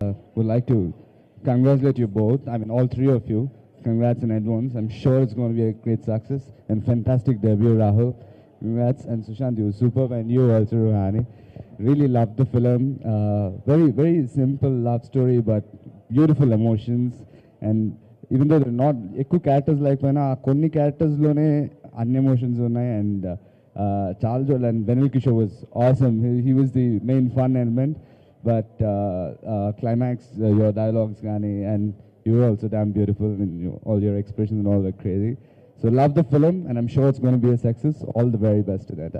Would like to congratulate you both. I mean, all three of you. Congrats in advance. I'm sure it's going to be a great success and fantastic debut, Rahul. Congrats and Sushant, you superb, and you also, Ruhani. Really loved the film. Uh, very, very simple love story, but beautiful emotions. And even though they're even characters like ఎక్కువ characters లేకపోయినా కొన్ని క్యారెక్టర్స్లోనే అన్ని emotions ఉన్నాయి and చాలా చూడాలి and Vennela Kishore was awesome. He was the main fun element but climax your dialogues కానీ and you also dam beautiful in all your expressions and all the crazy so love the film and I'm sure it's gonna be a success all the very best to that